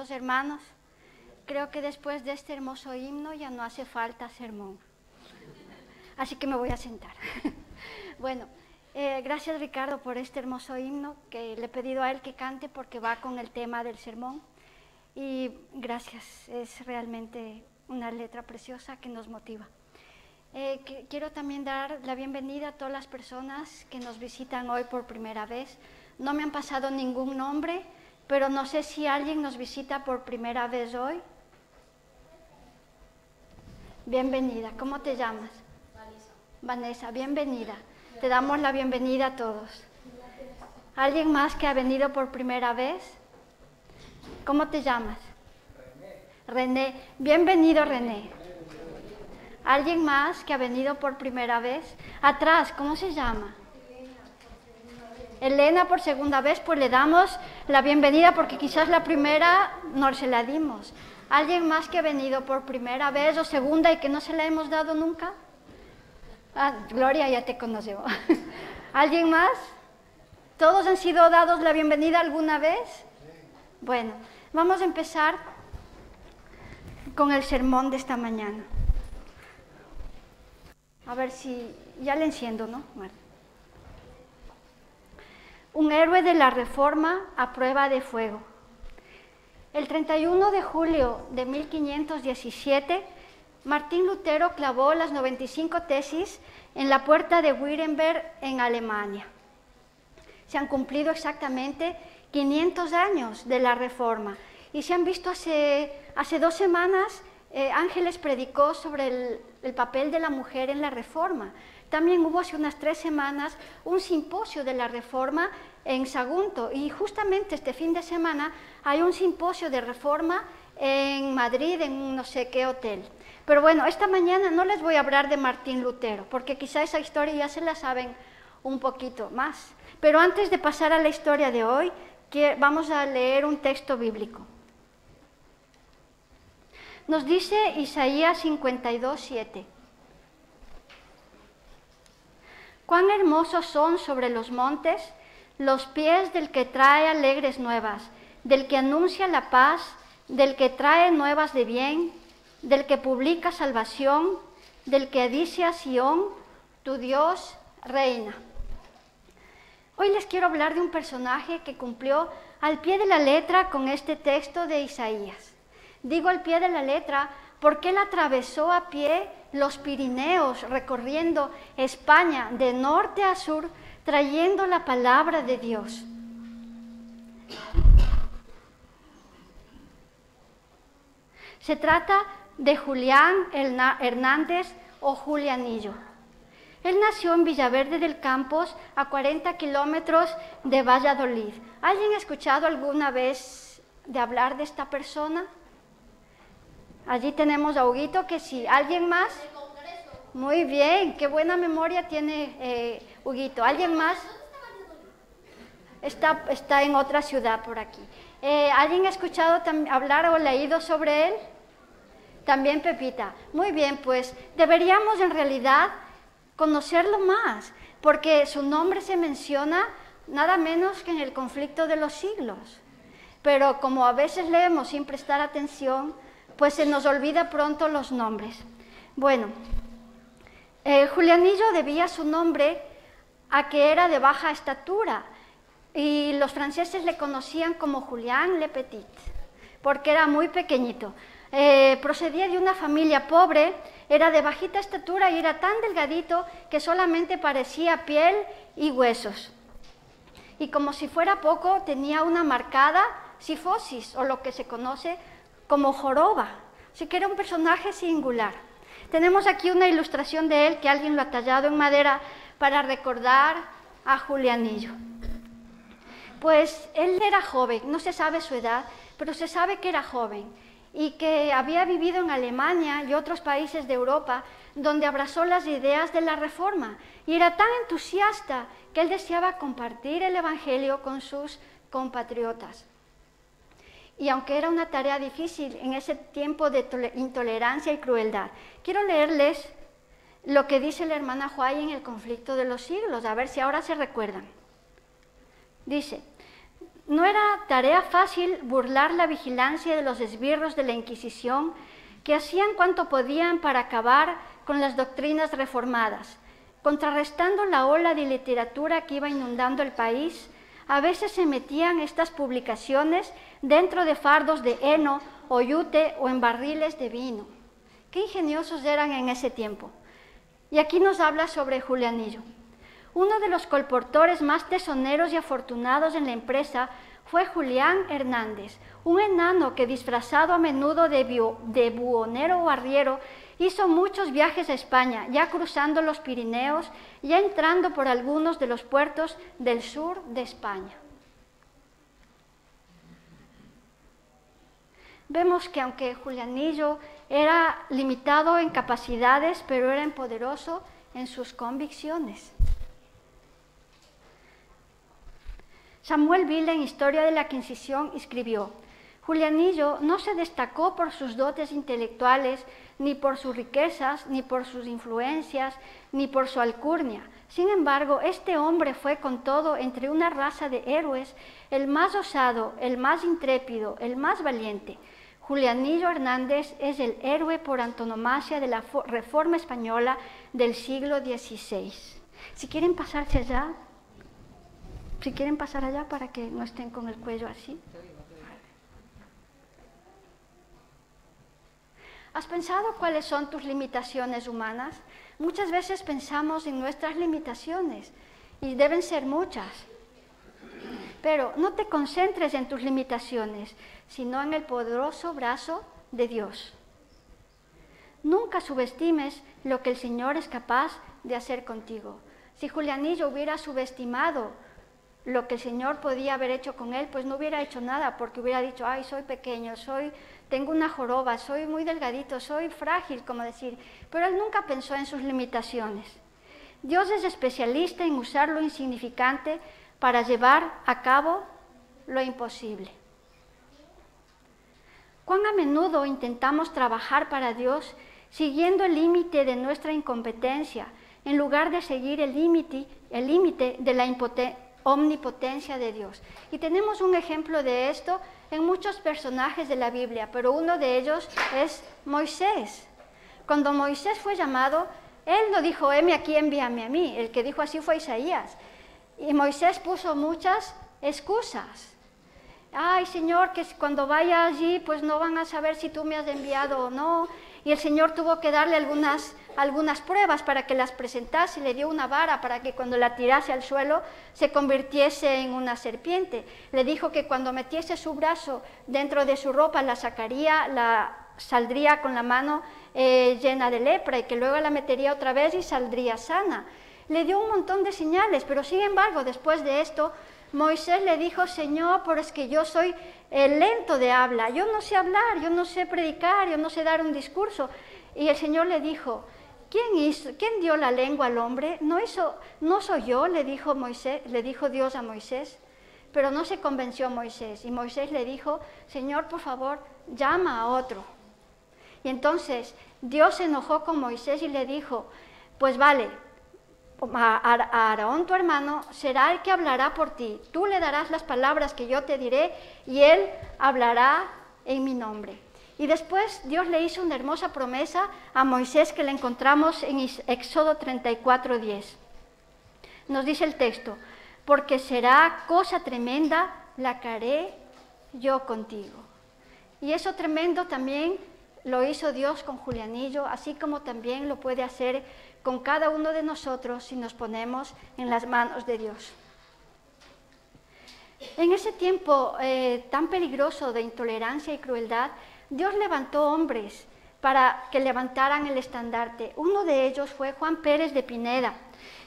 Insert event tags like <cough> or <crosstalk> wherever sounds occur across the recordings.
Los hermanos, creo que después de este hermoso himno ya no hace falta sermón. Así que me voy a sentar. <laughs> bueno, eh, gracias Ricardo por este hermoso himno que le he pedido a él que cante porque va con el tema del sermón. Y gracias, es realmente una letra preciosa que nos motiva. Eh, quiero también dar la bienvenida a todas las personas que nos visitan hoy por primera vez. No me han pasado ningún nombre, pero no sé si alguien nos visita por primera vez hoy. Bienvenida, ¿cómo te llamas? Vanessa. Vanessa, bienvenida. Te damos la bienvenida a todos. ¿Alguien más que ha venido por primera vez? ¿Cómo te llamas? René. René, bienvenido René. ¿Alguien más que ha venido por primera vez? Atrás, ¿cómo se llama? Elena por segunda vez, pues le damos la bienvenida porque quizás la primera no se la dimos. ¿Alguien más que ha venido por primera vez o segunda y que no se la hemos dado nunca? Ah, Gloria ya te conoció. <laughs> ¿Alguien más? ¿Todos han sido dados la bienvenida alguna vez? Bueno, vamos a empezar con el sermón de esta mañana. A ver si ya le enciendo, ¿no? Un héroe de la Reforma a prueba de fuego. El 31 de julio de 1517, Martín Lutero clavó las 95 tesis en la puerta de Wittenberg en Alemania. Se han cumplido exactamente 500 años de la Reforma y se han visto hace, hace dos semanas eh, Ángeles predicó sobre el, papel de la mujer en la reforma. También hubo hace unas tres semanas un simposio de la reforma en Sagunto y justamente este fin de semana hay un simposio de reforma en Madrid, en no sé qué hotel. Pero bueno, esta mañana no les voy a hablar de Martín Lutero, porque quizá esa historia ya se la saben un poquito más. Pero antes de pasar a la historia de hoy, vamos a leer un texto bíblico. Nos dice Isaías 52, 7. Cuán hermosos son sobre los montes los pies del que trae alegres nuevas, del que anuncia la paz, del que trae nuevas de bien, del que publica salvación, del que dice a Sión, tu Dios reina. Hoy les quiero hablar de un personaje que cumplió al pie de la letra con este texto de Isaías. Digo al pie de la letra porque él atravesó a pie los Pirineos, recorriendo España de norte a sur, trayendo la palabra de Dios. Se trata de Julián Hernández o Julianillo. Él nació en Villaverde del Campos, a 40 kilómetros de Valladolid. ¿Alguien ha escuchado alguna vez de hablar de esta persona? Allí tenemos a Huguito, que sí. ¿Alguien más? Muy bien, qué buena memoria tiene eh, Huguito. ¿Alguien más? Está, está en otra ciudad por aquí. Eh, ¿Alguien ha escuchado hablar o leído sobre él? También Pepita. Muy bien, pues deberíamos en realidad conocerlo más, porque su nombre se menciona nada menos que en el conflicto de los siglos. Pero como a veces leemos sin prestar atención, pues se nos olvida pronto los nombres. Bueno, eh, Julianillo debía su nombre a que era de baja estatura y los franceses le conocían como Julián Le Petit, porque era muy pequeñito. Eh, procedía de una familia pobre, era de bajita estatura y era tan delgadito que solamente parecía piel y huesos. Y como si fuera poco, tenía una marcada sifosis, o lo que se conoce como joroba. Así que era un personaje singular. Tenemos aquí una ilustración de él que alguien lo ha tallado en madera para recordar a Julianillo. Pues él era joven, no se sabe su edad, pero se sabe que era joven y que había vivido en Alemania y otros países de Europa donde abrazó las ideas de la reforma y era tan entusiasta que él deseaba compartir el Evangelio con sus compatriotas. Y aunque era una tarea difícil en ese tiempo de intolerancia y crueldad, quiero leerles lo que dice la hermana Huay en el conflicto de los siglos, a ver si ahora se recuerdan. Dice, No era tarea fácil burlar la vigilancia de los esbirros de la Inquisición, que hacían cuanto podían para acabar con las doctrinas reformadas, contrarrestando la ola de literatura que iba inundando el país. A veces se metían estas publicaciones dentro de fardos de heno o yute o en barriles de vino. Qué ingeniosos eran en ese tiempo. Y aquí nos habla sobre Julianillo. Uno de los colportores más tesoneros y afortunados en la empresa fue Julián Hernández, un enano que disfrazado a menudo de, de buhonero o arriero hizo muchos viajes a España, ya cruzando los Pirineos, ya entrando por algunos de los puertos del sur de España. Vemos que aunque Julianillo era limitado en capacidades, pero era poderoso en sus convicciones. Samuel Villa en Historia de la Inquisición escribió, Julianillo no se destacó por sus dotes intelectuales, ni por sus riquezas, ni por sus influencias, ni por su alcurnia. Sin embargo, este hombre fue con todo entre una raza de héroes el más osado, el más intrépido, el más valiente. Julianillo Hernández es el héroe por antonomasia de la Reforma Española del siglo XVI. Si quieren pasarse allá, si quieren pasar allá para que no estén con el cuello así. ¿Has pensado cuáles son tus limitaciones humanas? Muchas veces pensamos en nuestras limitaciones y deben ser muchas. Pero no te concentres en tus limitaciones, sino en el poderoso brazo de Dios. Nunca subestimes lo que el Señor es capaz de hacer contigo. Si Julianillo hubiera subestimado lo que el Señor podía haber hecho con él, pues no hubiera hecho nada, porque hubiera dicho, ay, soy pequeño, soy, tengo una joroba, soy muy delgadito, soy frágil, como decir, pero él nunca pensó en sus limitaciones. Dios es especialista en usar lo insignificante para llevar a cabo lo imposible. ¿Cuán a menudo intentamos trabajar para Dios siguiendo el límite de nuestra incompetencia, en lugar de seguir el límite el de la impotencia? Omnipotencia de Dios. Y tenemos un ejemplo de esto en muchos personajes de la Biblia, pero uno de ellos es Moisés. Cuando Moisés fue llamado, él no dijo, heme aquí, envíame a mí. El que dijo así fue Isaías. Y Moisés puso muchas excusas. Ay, Señor, que cuando vaya allí, pues no van a saber si tú me has enviado o no. Y el Señor tuvo que darle algunas algunas pruebas para que las presentase, le dio una vara para que cuando la tirase al suelo se convirtiese en una serpiente. Le dijo que cuando metiese su brazo dentro de su ropa la sacaría, la saldría con la mano eh, llena de lepra y que luego la metería otra vez y saldría sana. Le dio un montón de señales, pero sin embargo, después de esto, Moisés le dijo, Señor, pero es que yo soy eh, lento de habla, yo no sé hablar, yo no sé predicar, yo no sé dar un discurso. Y el Señor le dijo, ¿Quién, ¿Quién dio la lengua al hombre? No, no soy yo, le dijo, le dijo Dios a Moisés. Pero no se convenció Moisés. Y Moisés le dijo, Señor, por favor, llama a otro. Y entonces Dios se enojó con Moisés y le dijo, pues vale, a Aarón tu hermano será el que hablará por ti. Tú le darás las palabras que yo te diré y él hablará en mi nombre. Y después Dios le hizo una hermosa promesa a Moisés que la encontramos en Éxodo 34:10. Nos dice el texto, porque será cosa tremenda la que haré yo contigo. Y eso tremendo también lo hizo Dios con Julianillo, así como también lo puede hacer con cada uno de nosotros si nos ponemos en las manos de Dios. En ese tiempo eh, tan peligroso de intolerancia y crueldad, Dios levantó hombres para que levantaran el estandarte. Uno de ellos fue Juan Pérez de Pineda,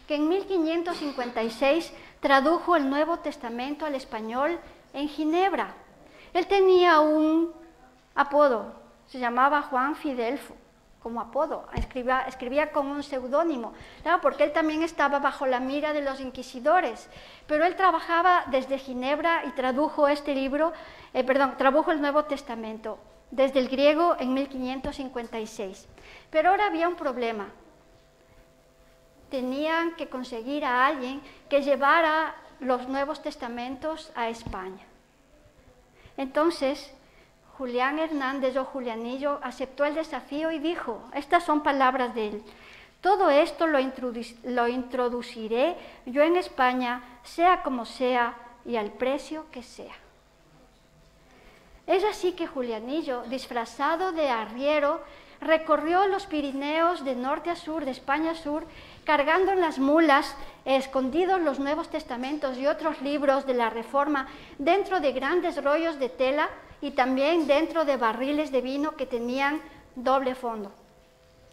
que en 1556 tradujo el Nuevo Testamento al español en Ginebra. Él tenía un apodo, se llamaba Juan Fidelfo, como apodo, escribía, escribía con un seudónimo, porque él también estaba bajo la mira de los inquisidores, pero él trabajaba desde Ginebra y tradujo este libro, eh, perdón, tradujo el Nuevo Testamento desde el griego en 1556. Pero ahora había un problema. Tenían que conseguir a alguien que llevara los Nuevos Testamentos a España. Entonces, Julián Hernández o Julianillo aceptó el desafío y dijo, estas son palabras de él, todo esto lo, lo introduciré yo en España, sea como sea y al precio que sea. Es así que Julianillo, disfrazado de arriero, recorrió los Pirineos de norte a sur, de España a sur, cargando en las mulas escondidos los Nuevos Testamentos y otros libros de la Reforma dentro de grandes rollos de tela y también dentro de barriles de vino que tenían doble fondo.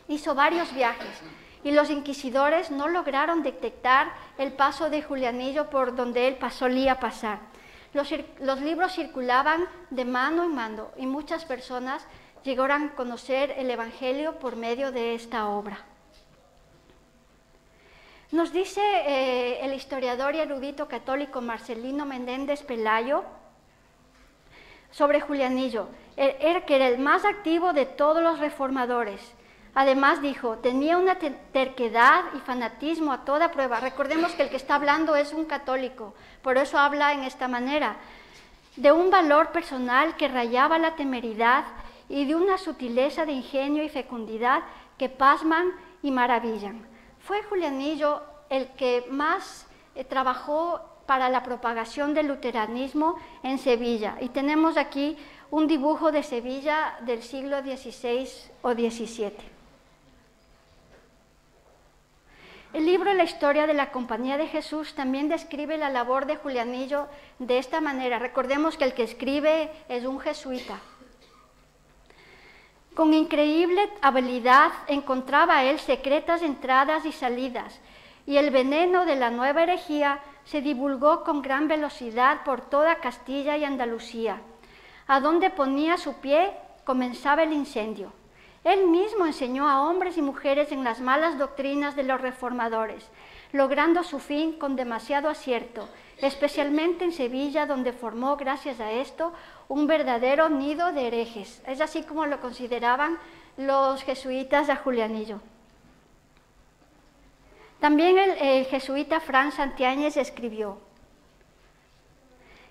Hizo varios viajes y los inquisidores no lograron detectar el paso de Julianillo por donde él solía pasar. Los, los libros circulaban de mano en mano y muchas personas llegaron a conocer el Evangelio por medio de esta obra. Nos dice eh, el historiador y erudito católico Marcelino Menéndez Pelayo sobre Julianillo, er, que era el más activo de todos los reformadores. Además dijo, tenía una terquedad y fanatismo a toda prueba. Recordemos que el que está hablando es un católico, por eso habla en esta manera, de un valor personal que rayaba la temeridad y de una sutileza de ingenio y fecundidad que pasman y maravillan. Fue Julianillo el que más eh, trabajó para la propagación del luteranismo en Sevilla. Y tenemos aquí un dibujo de Sevilla del siglo XVI o XVII. El libro La historia de la Compañía de Jesús también describe la labor de Julianillo de esta manera. Recordemos que el que escribe es un jesuita. Con increíble habilidad encontraba él secretas entradas y salidas, y el veneno de la nueva herejía se divulgó con gran velocidad por toda Castilla y Andalucía. A donde ponía su pie comenzaba el incendio. Él mismo enseñó a hombres y mujeres en las malas doctrinas de los reformadores, logrando su fin con demasiado acierto, especialmente en Sevilla, donde formó, gracias a esto, un verdadero nido de herejes. Es así como lo consideraban los jesuitas a Julianillo. También el, jesuita Fran Santiáñez escribió,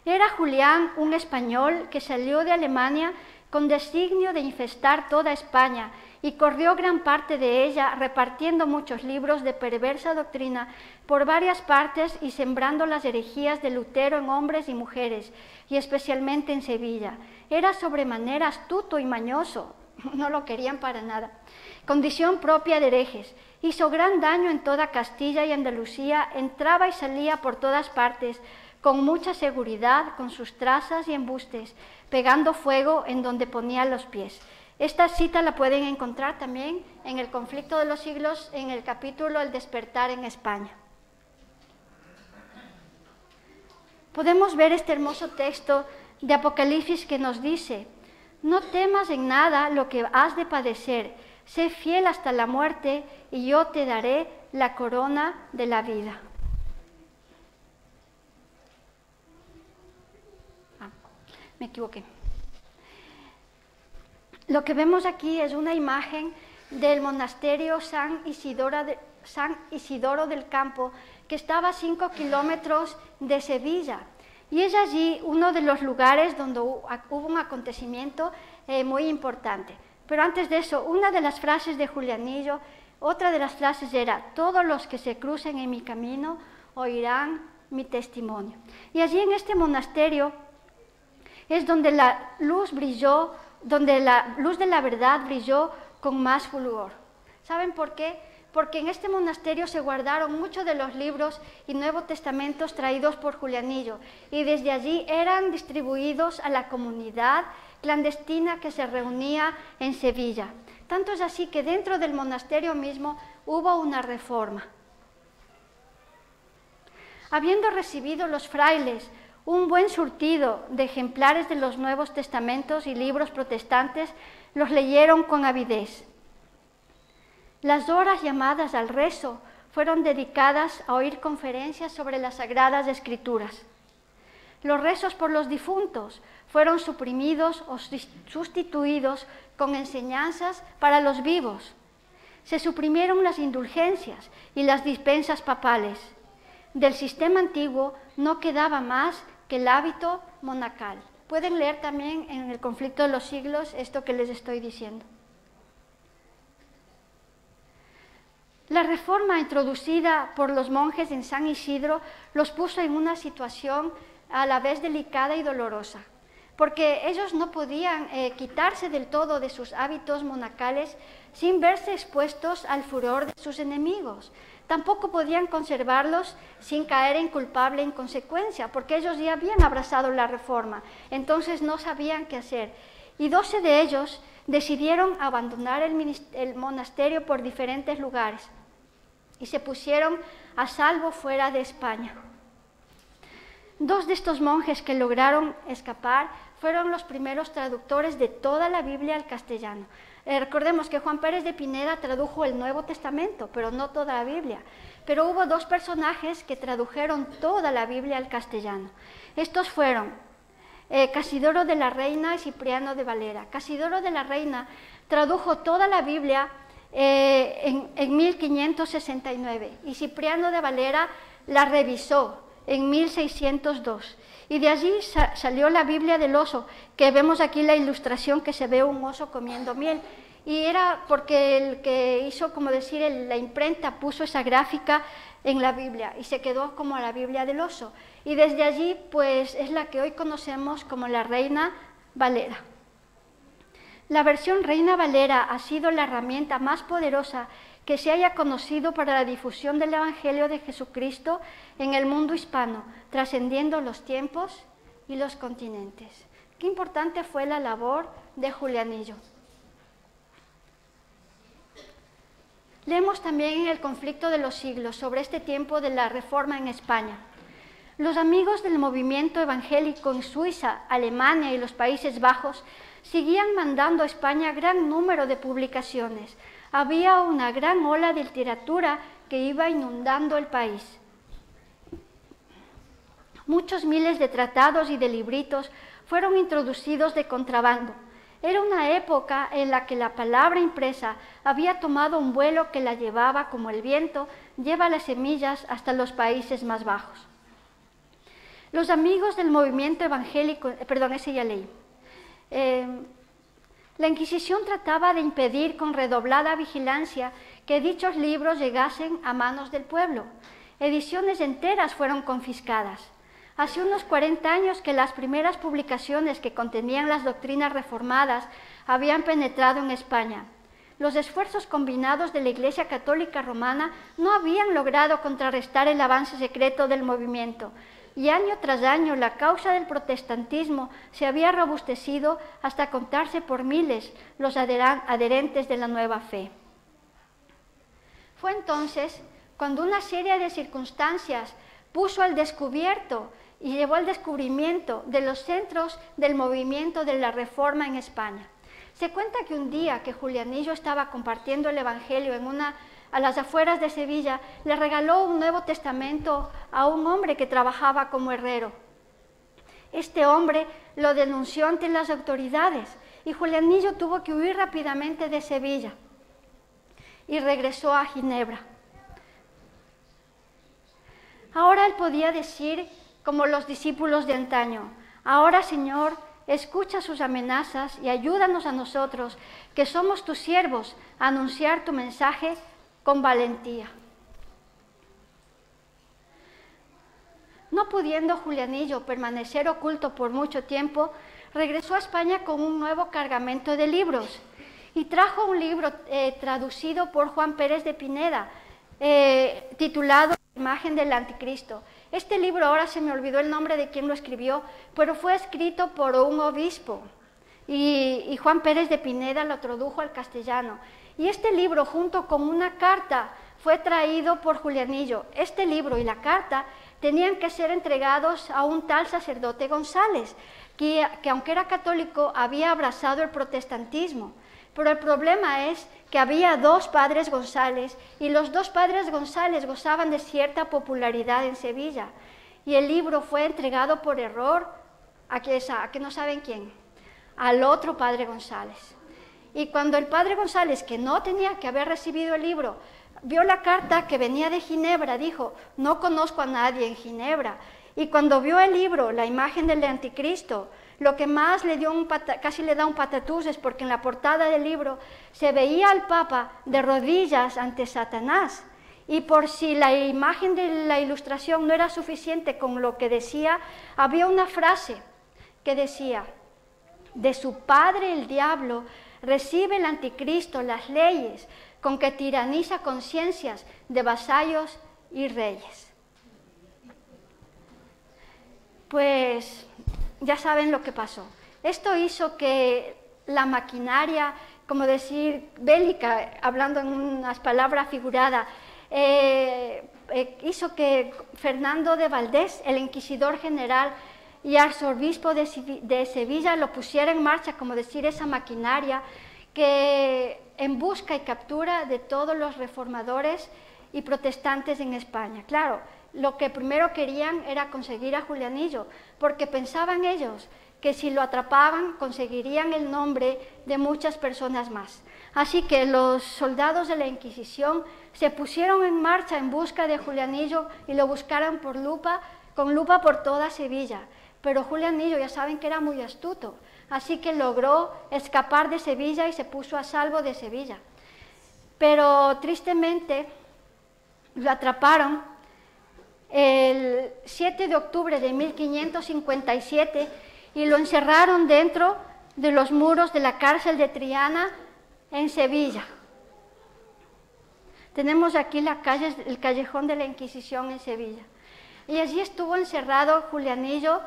era Julián un español que salió de Alemania con designio de infestar toda España y corrió gran parte de ella repartiendo muchos libros de perversa doctrina por varias partes y sembrando las herejías de Lutero en hombres y mujeres, y especialmente en Sevilla. Era sobremanera astuto y mañoso, <laughs> no lo querían para nada, condición propia de herejes. Hizo gran daño en toda Castilla y Andalucía, entraba y salía por todas partes, con mucha seguridad, con sus trazas y embustes, pegando fuego en donde ponía los pies. Esta cita la pueden encontrar también en el conflicto de los siglos, en el capítulo El despertar en España. Podemos ver este hermoso texto de Apocalipsis que nos dice, no temas en nada lo que has de padecer, sé fiel hasta la muerte y yo te daré la corona de la vida. Ah, me equivoqué. Lo que vemos aquí es una imagen del monasterio San Isidoro, del Campo, que estaba a cinco kilómetros de Sevilla. Y es allí uno de los lugares donde hubo un acontecimiento eh, muy importante. Pero antes de eso, una de las frases de Julianillo, otra de las frases era, todos los que se crucen en mi camino oirán mi testimonio. Y allí en este monasterio es donde la luz brilló donde la luz de la verdad brilló con más fulgor. ¿Saben por qué? Porque en este monasterio se guardaron muchos de los libros y Nuevos Testamentos traídos por Julianillo y desde allí eran distribuidos a la comunidad clandestina que se reunía en Sevilla. Tanto es así que dentro del monasterio mismo hubo una reforma. Habiendo recibido los frailes un buen surtido de ejemplares de los Nuevos Testamentos y libros protestantes los leyeron con avidez. Las horas llamadas al rezo fueron dedicadas a oír conferencias sobre las sagradas escrituras. Los rezos por los difuntos fueron suprimidos o sustituidos con enseñanzas para los vivos. Se suprimieron las indulgencias y las dispensas papales. Del sistema antiguo no quedaba más que el hábito monacal. Pueden leer también en el conflicto de los siglos esto que les estoy diciendo. La reforma introducida por los monjes en San Isidro los puso en una situación a la vez delicada y dolorosa, porque ellos no podían eh, quitarse del todo de sus hábitos monacales sin verse expuestos al furor de sus enemigos. Tampoco podían conservarlos sin caer en culpable inconsecuencia, porque ellos ya habían abrazado la reforma, entonces no sabían qué hacer. Y doce de ellos decidieron abandonar el monasterio por diferentes lugares y se pusieron a salvo fuera de España. Dos de estos monjes que lograron escapar fueron los primeros traductores de toda la Biblia al castellano. Eh, recordemos que Juan Pérez de Pineda tradujo el Nuevo Testamento, pero no toda la Biblia. Pero hubo dos personajes que tradujeron toda la Biblia al castellano. Estos fueron eh, Casidoro de la Reina y Cipriano de Valera. Casidoro de la Reina tradujo toda la Biblia eh, en, en 1569 y Cipriano de Valera la revisó en 1602. Y de allí salió la Biblia del oso, que vemos aquí la ilustración que se ve un oso comiendo miel. Y era porque el que hizo, como decir, la imprenta puso esa gráfica en la Biblia y se quedó como la Biblia del oso. Y desde allí, pues es la que hoy conocemos como la Reina Valera. La versión Reina Valera ha sido la herramienta más poderosa que se haya conocido para la difusión del Evangelio de Jesucristo en el mundo hispano, trascendiendo los tiempos y los continentes. Qué importante fue la labor de Julianillo. Leemos también en el conflicto de los siglos sobre este tiempo de la reforma en España. Los amigos del movimiento evangélico en Suiza, Alemania y los Países Bajos seguían mandando a España gran número de publicaciones. Había una gran ola de literatura que iba inundando el país. Muchos miles de tratados y de libritos fueron introducidos de contrabando. Era una época en la que la palabra impresa había tomado un vuelo que la llevaba como el viento lleva las semillas hasta los países más bajos. Los amigos del movimiento evangélico, eh, perdón, ese ya leí, Em, la Inquisición trataba de impedir con redoblada vigilancia que dichos libros llegasen a manos del pueblo. Ediciones enteras fueron confiscadas. Hace unos 40 años que las primeras publicaciones que contenían las doctrinas reformadas habían penetrado en España. Los esfuerzos combinados de la Iglesia Católica Romana no habían logrado contrarrestar el avance secreto del movimiento, y año tras año la causa del protestantismo se había robustecido hasta contarse por miles los adherentes de la nueva fe. Fue entonces cuando una serie de circunstancias puso al descubierto y llevó al descubrimiento de los centros del movimiento de la Reforma en España. Se cuenta que un día que Julianillo estaba compartiendo el Evangelio en una a las afueras de Sevilla, le regaló un Nuevo Testamento a un hombre que trabajaba como herrero. Este hombre lo denunció ante las autoridades y Julianillo tuvo que huir rápidamente de Sevilla y regresó a Ginebra. Ahora él podía decir, como los discípulos de antaño, ahora Señor, escucha sus amenazas y ayúdanos a nosotros, que somos tus siervos, a anunciar tu mensaje con valentía. No pudiendo Julianillo permanecer oculto por mucho tiempo, regresó a España con un nuevo cargamento de libros y trajo un libro eh, traducido por Juan Pérez de Pineda, eh, titulado Imagen del Anticristo. Este libro ahora se me olvidó el nombre de quien lo escribió, pero fue escrito por un obispo y, y Juan Pérez de Pineda lo tradujo al castellano. Y este libro, junto con una carta, fue traído por Julianillo. Este libro y la carta tenían que ser entregados a un tal sacerdote González, que, aunque era católico había abrazado el protestantismo. Pero el problema es que había dos padres González y los dos padres González gozaban de cierta popularidad en Sevilla. Y el libro fue entregado por error a que, a que no saben quién, al otro padre González. Y cuando el padre González, que no tenía que haber recibido el libro, vio la carta que venía de Ginebra, dijo, no conozco a nadie en Ginebra. Y cuando vio el libro, la imagen del anticristo, Lo que más le dio un casi le da un patatús es porque en la portada del libro se veía al Papa de rodillas ante Satanás. Y por si la imagen de la ilustración no era suficiente con lo que decía, había una frase que decía, de su padre el diablo recibe el anticristo las leyes con que tiraniza conciencias de vasallos y reyes. Pues ya saben lo que pasó. Esto hizo que la maquinaria, como decir, bélica, hablando en unas palabras figuradas, eh, eh, hizo que Fernando de Valdés, el inquisidor general y arzobispo de, Sevilla, lo pusiera en marcha, como decir, esa maquinaria que en busca y captura de todos los reformadores y protestantes en España. Claro, lo que primero querían era conseguir a Julianillo, porque pensaban ellos que si lo atrapaban conseguirían el nombre de muchas personas más. Así que los soldados de la Inquisición se pusieron en marcha en busca de Julianillo y lo buscaron por lupa, con lupa por toda Sevilla. Pero Julianillo ya saben que era muy astuto, así que logró escapar de Sevilla y se puso a salvo de Sevilla. Pero tristemente lo atraparon el 7 de octubre de 1557 y lo encerraron dentro de los muros de la cárcel de Triana en Sevilla. Tenemos aquí el callejón de la Inquisición en Sevilla. Y allí estuvo encerrado Julianillo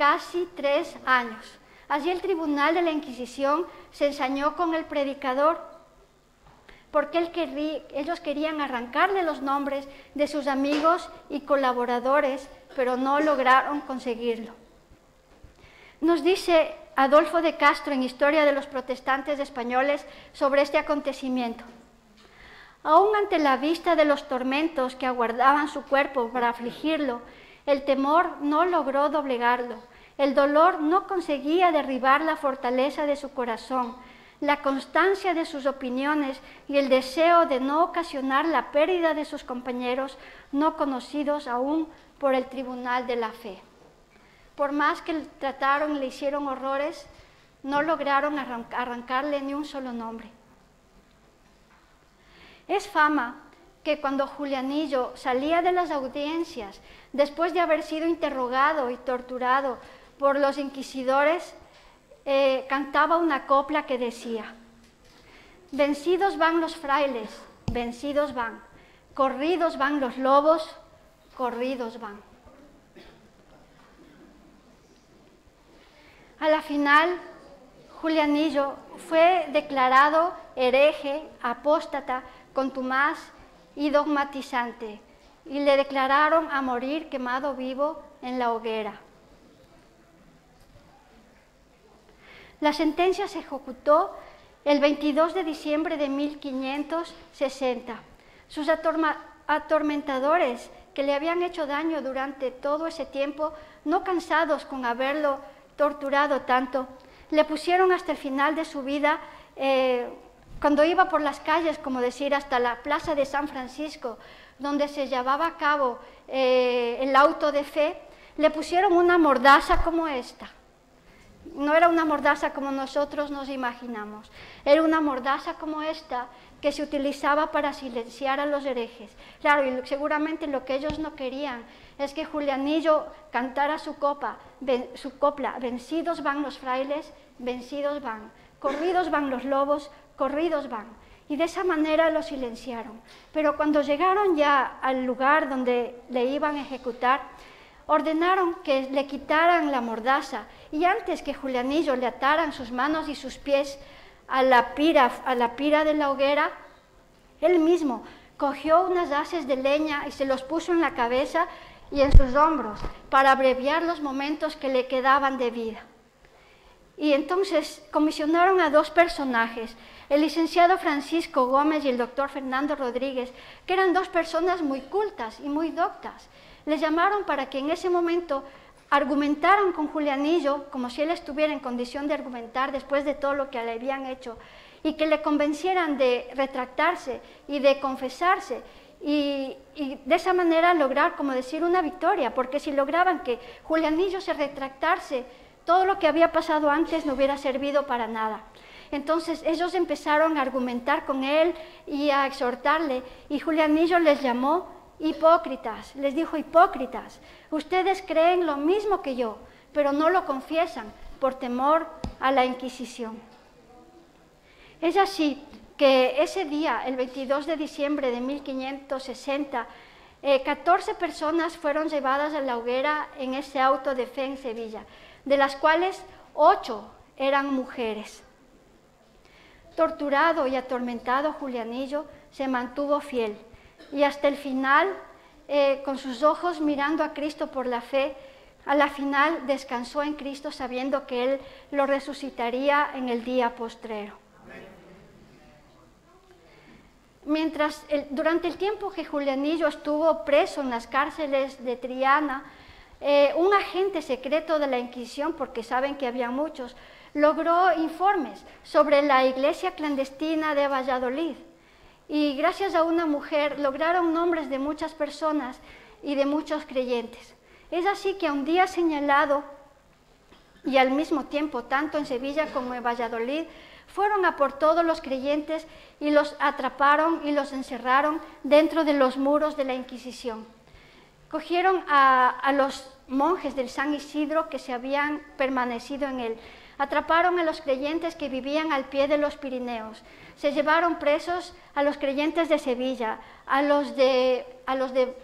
casi tres años. Allí el tribunal de la Inquisición se ensañó con el predicador porque ellos querían arrancarle los nombres de sus amigos y colaboradores, pero no lograron conseguirlo. Nos dice Adolfo de Castro en Historia de los Protestantes Españoles sobre este acontecimiento. Aún ante la vista de los tormentos que aguardaban su cuerpo para afligirlo, el temor no logró doblegarlo. El dolor no conseguía derribar la fortaleza de su corazón, la constancia de sus opiniones y el deseo de no ocasionar la pérdida de sus compañeros no conocidos aún por el tribunal de la fe. Por más que trataron y le hicieron horrores, no lograron arrancarle ni un solo nombre. Es fama que cuando Julianillo salía de las audiencias, después de haber sido interrogado y torturado por los inquisidores, eh, cantaba una copla que decía, vencidos van los frailes, vencidos van, corridos van los lobos, corridos van. A la final, Julianillo fue declarado hereje, apóstata, contumaz y dogmatizante, y le declararon a morir quemado vivo en la hoguera. La sentencia se ejecutó el 22 de diciembre de 1560. Sus atormentadores, que le habían hecho daño durante todo ese tiempo, no cansados con haberlo torturado tanto, le pusieron hasta el final de su vida, eh, cuando iba por las calles, como decir, hasta la plaza de San Francisco, donde se llevaba a cabo eh, el auto de fe, le pusieron una mordaza como esta no era una mordaza como nosotros nos imaginamos, era una mordaza como esta que se utilizaba para silenciar a los herejes. Claro, y seguramente lo que ellos no querían es que Julianillo cantara su, copa, su copla, vencidos van los frailes, vencidos van, corridos van los lobos, corridos van. Y de esa manera lo silenciaron. Pero cuando llegaron ya al lugar donde le iban a ejecutar, ordenaron que le quitaran la mordaza y antes que Julianillo le ataran sus manos y sus pies a la pira, a la pira de la hoguera, él mismo cogió unas haces de leña y se los puso en la cabeza y en sus hombros para abreviar los momentos que le quedaban de vida. Y entonces comisionaron a dos personajes, el licenciado Francisco Gómez y el doctor Fernando Rodríguez, que eran dos personas muy cultas y muy doctas. Les llamaron para que en ese momento argumentaron con Julianillo, como si él estuviera en condición de argumentar después de todo lo que le habían hecho, y que le convencieran de retractarse y de confesarse, y, de esa manera lograr, como decir, una victoria, porque si lograban que Julianillo se retractase, todo lo que había pasado antes no hubiera servido para nada. Entonces ellos empezaron a argumentar con él y a exhortarle y Julianillo les llamó hipócritas, les dijo hipócritas, ustedes creen lo mismo que yo, pero no lo confiesan por temor a la Inquisición. Es así que ese día, el 22 de diciembre de 1560, 14 eh, personas fueron llevadas a la hoguera en ese auto de fe en Sevilla, de las cuales 8 eran mujeres. Torturado y atormentado, Julianillo se mantuvo fiel y hasta el final, eh, con sus ojos mirando a Cristo por la fe, a la final descansó en Cristo sabiendo que Él lo resucitaría en el día postrero. Mientras, durante el tiempo que Julianillo estuvo preso en las cárceles de Triana, eh, un agente secreto de la Inquisición, porque saben que había muchos, logró informes sobre la iglesia clandestina de Valladolid. Y gracias a una mujer lograron nombres de muchas personas y de muchos creyentes. Es así que a un día señalado y al mismo tiempo, tanto en Sevilla como en Valladolid, fueron a por todos los creyentes y los atraparon y los encerraron dentro de los muros de la Inquisición. Cogieron a, los monjes del San Isidro que se habían permanecido en él Atraparon a los creyentes que vivían al pie de los Pirineos. Se llevaron presos a los creyentes de Sevilla, a los de, a los de,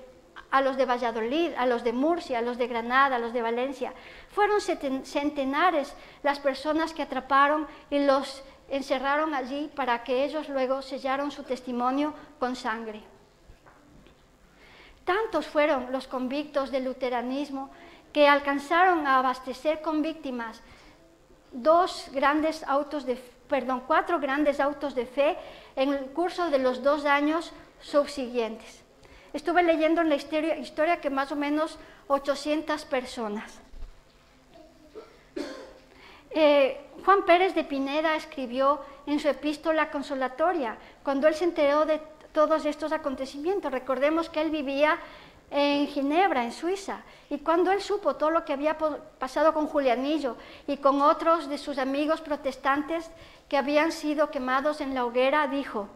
a los de Valladolid, a los de Murcia, a los de Granada, a los de Valencia. Fueron centenares las personas que atraparon y los encerraron allí para que ellos luego sellaron su testimonio con sangre. Tantos fueron los convictos del luteranismo que alcanzaron a abastecer con víctimas dos grandes autos de, perdón, cuatro grandes autos de fe en el curso de los dos años subsiguientes. Estuve leyendo en la historia, historia que más o menos 800 personas. Eh, Juan Pérez de Pineda escribió en su epístola consolatoria, cuando él se enteró de todos estos acontecimientos. Recordemos que él vivía en Ginebra, en Suiza. Y cuando él supo todo lo que había pasado con Julianillo y con otros de sus amigos protestantes que habían sido quemados en la hoguera, dijo,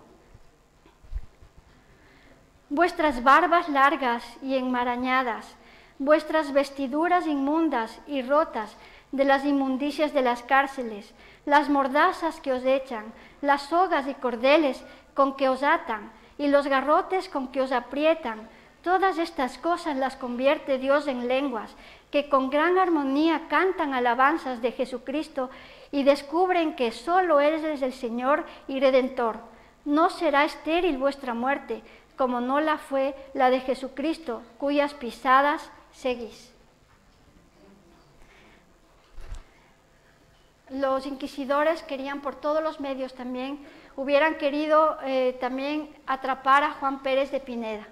vuestras barbas largas y enmarañadas, vuestras vestiduras inmundas y rotas de las inmundicias de las cárceles, las mordazas que os echan, las sogas y cordeles con que os atan, y los garrotes con que os aprietan, Todas estas cosas las convierte Dios en lenguas que con gran armonía cantan alabanzas de Jesucristo y descubren que solo Él es el Señor y Redentor. No será estéril vuestra muerte, como no la fue la de Jesucristo, cuyas pisadas seguís. Los inquisidores querían por todos los medios también, hubieran querido eh, también atrapar a Juan Pérez de Pineda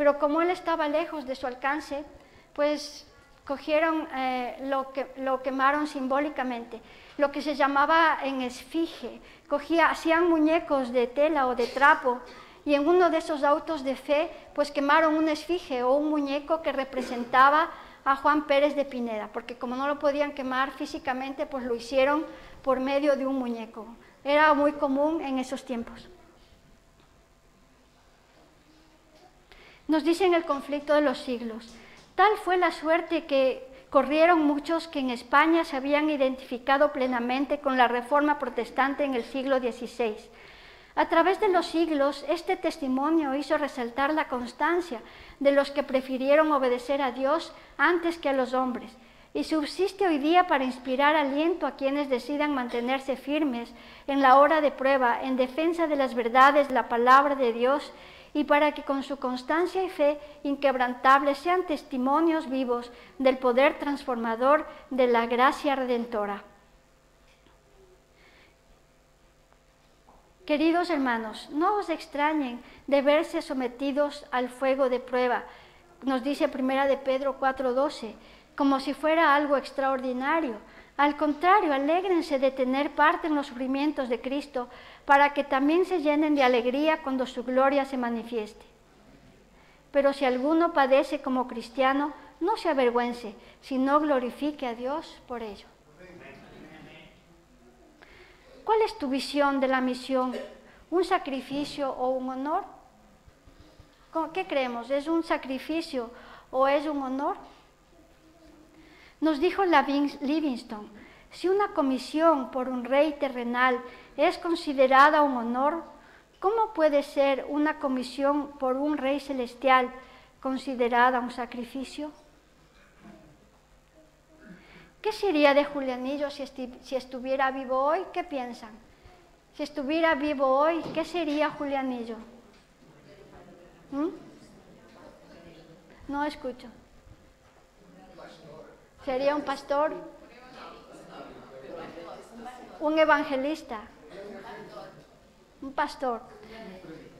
pero como él estaba lejos de su alcance, pues cogieron, eh, lo, que, lo quemaron simbólicamente, lo que se llamaba en esfinge, cogía, hacían muñecos de tela o de trapo y en uno de esos autos de fe pues quemaron un esfinge o un muñeco que representaba a Juan Pérez de Pineda, porque como no lo podían quemar físicamente, pues lo hicieron por medio de un muñeco. Era muy común en esos tiempos. Nos dice en el conflicto de los siglos, tal fue la suerte que corrieron muchos que en España se habían identificado plenamente con la reforma protestante en el siglo XVI. A través de los siglos, este testimonio hizo resaltar la constancia de los que prefirieron obedecer a Dios antes que a los hombres, y subsiste hoy día para inspirar aliento a quienes decidan mantenerse firmes en la hora de prueba, en defensa de las verdades de la palabra de Dios y para que con su constancia y fe inquebrantable sean testimonios vivos del poder transformador de la gracia redentora. Queridos hermanos, no os extrañen de verse sometidos al fuego de prueba, nos dice primera de Pedro 4:12, como si fuera algo extraordinario. Al contrario, alégrense de tener parte en los sufrimientos de Cristo, para que también se llenen de alegría cuando su gloria se manifieste. Pero si alguno padece como cristiano, no se avergüence, sino glorifique a Dios por ello. ¿Cuál es tu visión de la misión? ¿Un sacrificio o un honor? ¿Qué creemos? ¿Es un sacrificio o es un honor? Nos dijo Livingston, si una comisión por un rey terrenal es considerada un honor, ¿cómo puede ser una comisión por un rey celestial considerada un sacrificio? ¿Qué sería de Julianillo si, estuviera vivo hoy? ¿Qué piensan? Si estuviera vivo hoy, ¿qué sería Julianillo? ¿Mm? No escucho. ¿Sería un pastor? Un evangelista. Un pastor.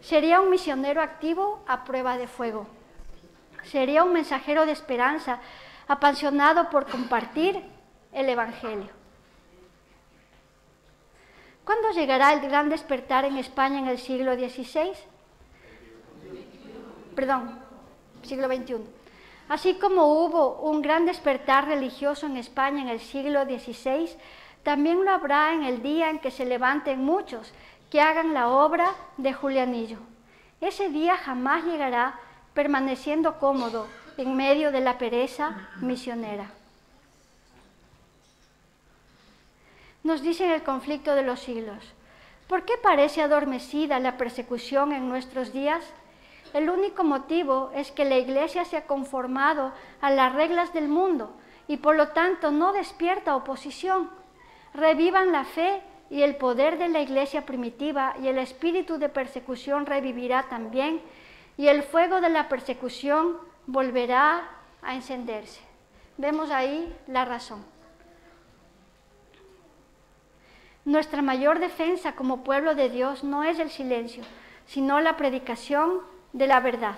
Sería un misionero activo a prueba de fuego. Sería un mensajero de esperanza, apasionado por compartir el Evangelio. ¿Cuándo llegará el gran despertar en España en el siglo XVI? Perdón, siglo XXI. Así como hubo un gran despertar religioso en España en el siglo XVI, también lo habrá en el día en que se levanten muchos que hagan la obra de Julianillo. Ese día jamás llegará permaneciendo cómodo en medio de la pereza misionera. Nos dice en el conflicto de los siglos, ¿por qué parece adormecida la persecución en nuestros días? El único motivo es que la Iglesia se ha conformado a las reglas del mundo y por lo tanto no despierta oposición. Revivan la fe y el poder de la Iglesia primitiva y el espíritu de persecución revivirá también y el fuego de la persecución volverá a encenderse. Vemos ahí la razón. Nuestra mayor defensa como pueblo de Dios no es el silencio, sino la predicación de la verdad.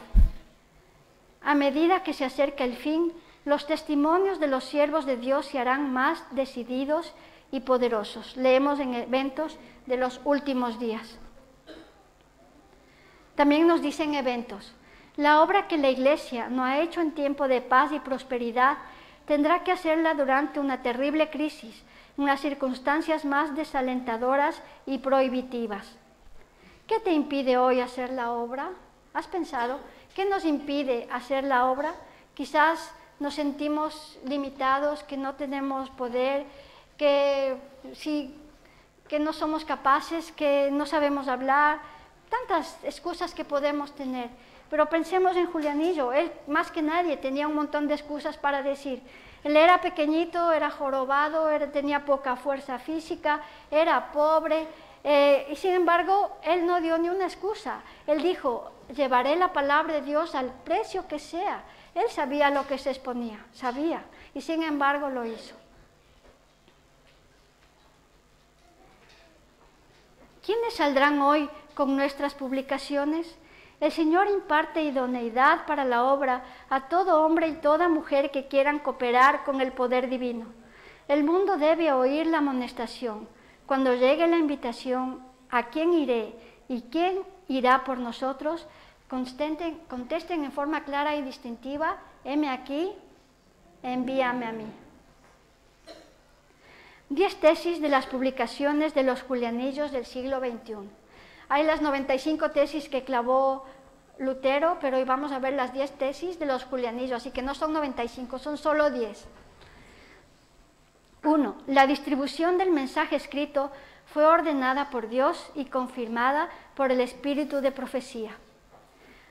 A medida que se acerca el fin, los testimonios de los siervos de Dios se harán más decididos y poderosos. Leemos en eventos de los últimos días. También nos dicen eventos. La obra que la Iglesia no ha hecho en tiempo de paz y prosperidad tendrá que hacerla durante una terrible crisis, en las circunstancias más desalentadoras y prohibitivas. ¿Qué te impide hoy hacer la obra? ¿Has pensado qué nos impide hacer la obra? Quizás nos sentimos limitados, que no tenemos poder, que, sí, que no somos capaces, que no sabemos hablar, tantas excusas que podemos tener. Pero pensemos en Julianillo, él más que nadie tenía un montón de excusas para decir. Él era pequeñito, era jorobado, tenía poca fuerza física, era pobre, eh, y sin embargo, él no dio ni una excusa. Él dijo, llevaré la palabra de Dios al precio que sea. Él sabía lo que se exponía, sabía, y sin embargo lo hizo. ¿Quiénes saldrán hoy con nuestras publicaciones? El Señor imparte idoneidad para la obra a todo hombre y toda mujer que quieran cooperar con el poder divino. El mundo debe oír la amonestación. Cuando llegue la invitación, ¿a quién iré y quién irá por nosotros? Contesten, en forma clara y distintiva, heme aquí, envíame a mí. Diez tesis de las publicaciones de los Julianillos del siglo XXI. Hay las 95 tesis que clavó Lutero, pero hoy vamos a ver las 10 tesis de los Julianillos, así que no son 95, son solo 10. 1. La distribución del mensaje escrito fue ordenada por Dios y confirmada por el espíritu de profecía.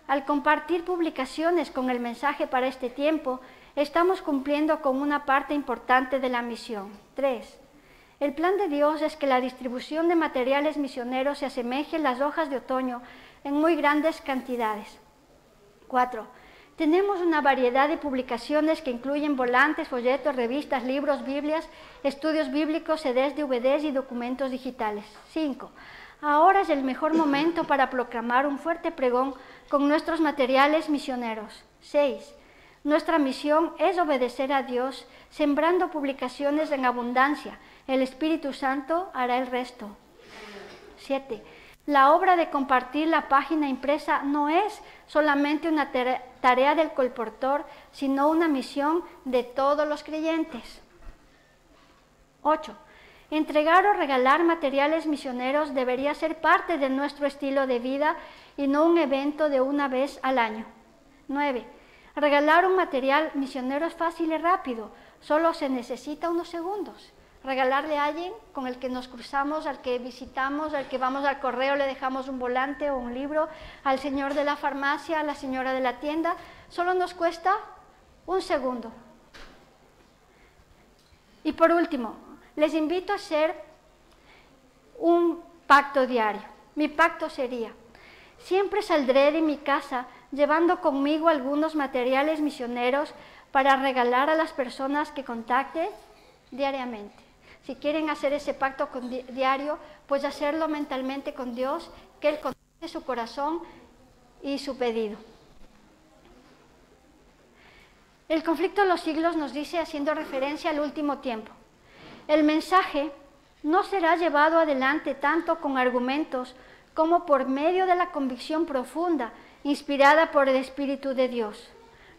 Al compartir publicaciones con el mensaje para este tiempo, estamos cumpliendo con una parte importante de la misión. 3. El plan de Dios es que la distribución de materiales misioneros se asemeje a las hojas de otoño en muy grandes cantidades. 4. Tenemos una variedad de publicaciones que incluyen volantes, folletos, revistas, libros, Biblias, estudios bíblicos, CDs, DVDs y documentos digitales. 5. Ahora es el mejor momento para proclamar un fuerte pregón con nuestros materiales misioneros. 6. Nuestra misión es obedecer a Dios, sembrando publicaciones en abundancia. El Espíritu Santo hará el resto. 7. La obra de compartir la página impresa no es solamente una tarea del colportor, sino una misión de todos los creyentes. 8. Entregar o regalar materiales misioneros debería ser parte de nuestro estilo de vida y no un evento de una vez al año. 9. Regalar un material misionero es fácil y rápido, solo se necesita unos segundos. Regalarle a alguien con el que nos cruzamos, al que visitamos, al que vamos al correo, le dejamos un volante o un libro, al señor de la farmacia, a la señora de la tienda, solo nos cuesta un segundo. Y por último, les invito a hacer un pacto diario. Mi pacto sería, siempre saldré de mi casa llevando conmigo algunos materiales misioneros para regalar a las personas que contacte diariamente. Si quieren hacer ese pacto diario, pues hacerlo mentalmente con Dios, que Él conoce su corazón y su pedido. El conflicto de los siglos nos dice, haciendo referencia al último tiempo, el mensaje no será llevado adelante tanto con argumentos como por medio de la convicción profunda inspirada por el Espíritu de Dios.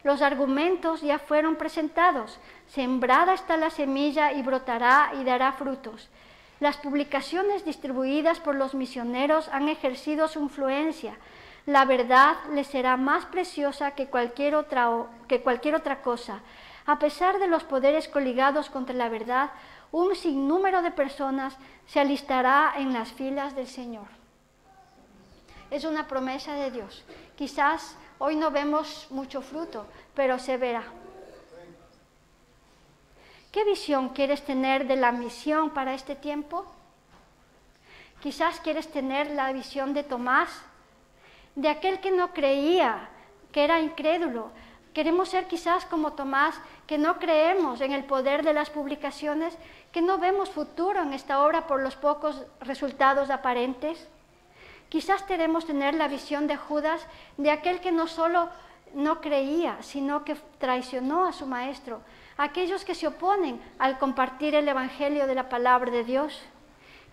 Los argumentos ya fueron presentados. Sembrada está la semilla y brotará y dará frutos. Las publicaciones distribuidas por los misioneros han ejercido su influencia. La verdad les será más preciosa que cualquier otra, que cualquier otra cosa. A pesar de los poderes coligados contra la verdad, un sinnúmero de personas se alistará en las filas del Señor. Es una promesa de Dios. Quizás hoy no vemos mucho fruto, pero se verá. ¿Qué visión quieres tener de la misión para este tiempo? Quizás quieres tener la visión de Tomás, de aquel que no creía, que era incrédulo. Queremos ser quizás como Tomás, que no creemos en el poder de las publicaciones, que no vemos futuro en esta obra por los pocos resultados aparentes. Quizás queremos tener la visión de Judas, de aquel que no solo no creía, sino que traicionó a su maestro, aquellos que se oponen al compartir el Evangelio de la palabra de Dios.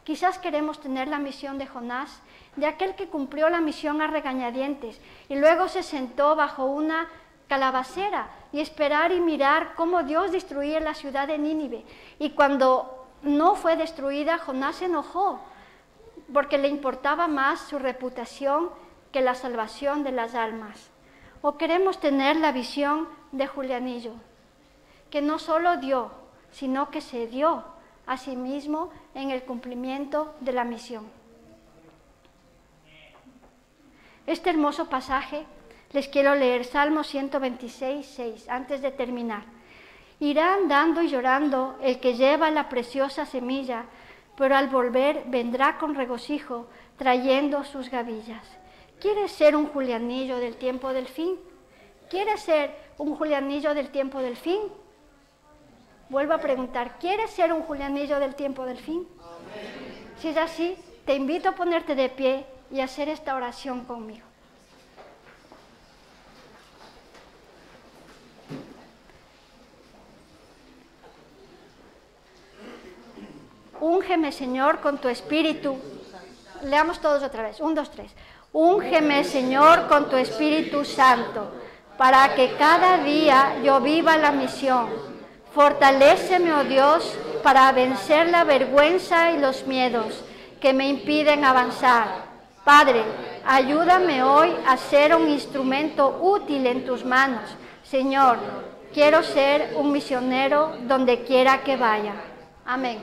Quizás queremos tener la misión de Jonás, de aquel que cumplió la misión a regañadientes y luego se sentó bajo una calabacera y esperar y mirar cómo Dios destruía la ciudad de Nínive. Y cuando no fue destruida, Jonás se enojó porque le importaba más su reputación que la salvación de las almas. O queremos tener la visión de Julianillo, que no solo dio, sino que se dio a sí mismo en el cumplimiento de la misión. Este hermoso pasaje les quiero leer Salmo 126, 6, antes de terminar. Irá andando y llorando el que lleva la preciosa semilla, pero al volver vendrá con regocijo, trayendo sus gavillas. ¿Quieres ser un Julianillo del tiempo del fin? ¿Quieres ser un Julianillo del tiempo del fin? Vuelvo a preguntar, ¿quieres ser un Julianillo del tiempo del fin? Si es así, te invito a ponerte de pie y hacer esta oración conmigo. Úngeme, Señor, con tu espíritu. Leamos todos otra vez. Un, dos, tres. Úngeme, Señor, con tu Espíritu Santo, para que cada día yo viva la misión. Fortaléceme, oh Dios, para vencer la vergüenza y los miedos que me impiden avanzar. Padre, ayúdame hoy a ser un instrumento útil en tus manos. Señor, quiero ser un misionero donde quiera que vaya. Amén.